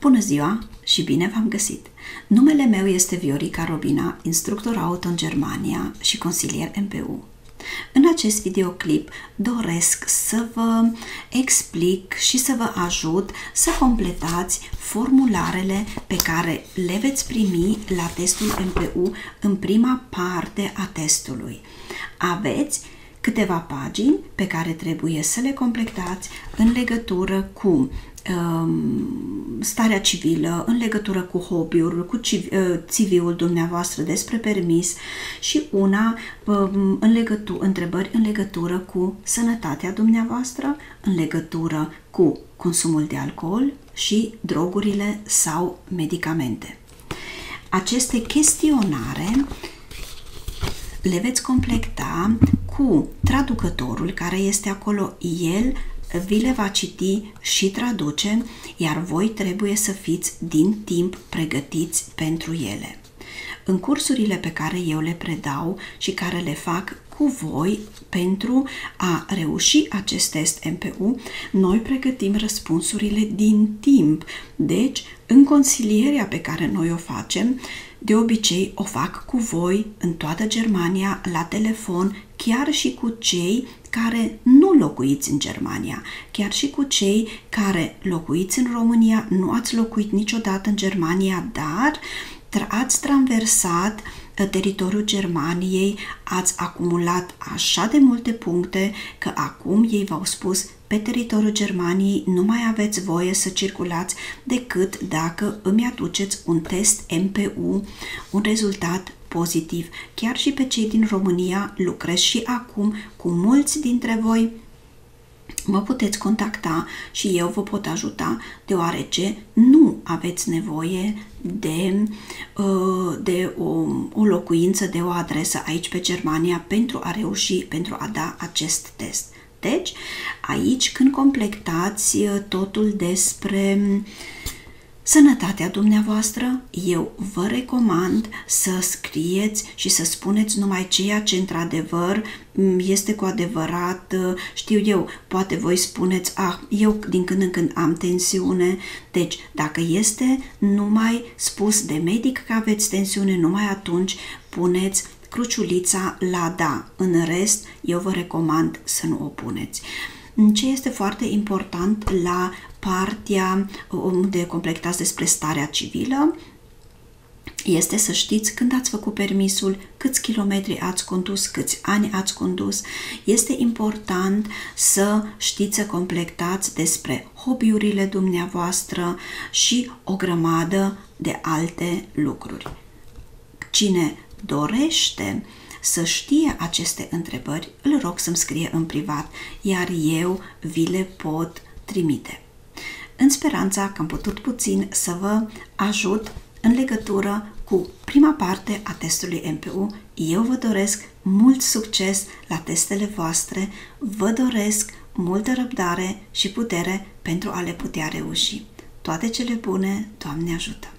Bună ziua și bine v-am găsit! Numele meu este Viorica Robina, instructor auto în Germania și consilier MPU. În acest videoclip doresc să vă explic și să vă ajut să completați formularele pe care le veți primi la testul MPU în prima parte a testului. Aveți câteva pagini pe care trebuie să le completați în legătură cu Um, starea civilă, în legătură cu hobby-uri, cu CV-ul uh, dumneavoastră despre permis și una um, în legătură, întrebări în legătură cu sănătatea dumneavoastră, în legătură cu consumul de alcool și drogurile sau medicamente. Aceste chestionare le veți completa cu traducătorul care este acolo. El vi le va citi și traduce, iar voi trebuie să fiți din timp pregătiți pentru ele. În cursurile pe care eu le predau și care le fac cu voi pentru a reuși acest test MPU, noi pregătim răspunsurile din timp. Deci, în consilierea pe care noi o facem, de obicei o fac cu voi în toată Germania, la telefon, chiar și cu cei care nu locuiți în Germania, chiar și cu cei care locuiți în România, nu ați locuit niciodată în Germania, dar ați traversat uh, teritoriul Germaniei, ați acumulat așa de multe puncte că acum ei v-au spus pe teritoriul Germaniei nu mai aveți voie să circulați decât dacă îmi aduceți un test MPU, un rezultat pozitiv. Chiar și pe cei din România lucrez și acum cu mulți dintre voi mă puteți contacta și eu vă pot ajuta deoarece nu aveți nevoie de, uh, de o, o locuință, de o adresă aici pe Germania pentru a reuși, pentru a da acest test. Deci, aici când completați uh, totul despre uh, sănătatea dumneavoastră, eu vă recomand să scrieți și să spuneți numai ceea ce într-adevăr este cu adevărat, știu eu, poate voi spuneți, ah, eu din când în când am tensiune, deci dacă este numai spus de medic că aveți tensiune, numai atunci puneți cruciulița la da. În rest, eu vă recomand să nu o puneți. Ce este foarte important la partea unde completați despre starea civilă este să știți când ați făcut permisul, câți kilometri ați condus, câți ani ați condus. Este important să știți să completați despre hobby-urile dumneavoastră și o grămadă de alte lucruri. Cine dorește să știe aceste întrebări, îl rog să-mi scrie în privat, iar eu vi le pot trimite în speranța că am putut puțin să vă ajut în legătură cu prima parte a testului MPU. Eu vă doresc mult succes la testele voastre, vă doresc multă răbdare și putere pentru a le putea reuși. Toate cele bune, Doamne ajută!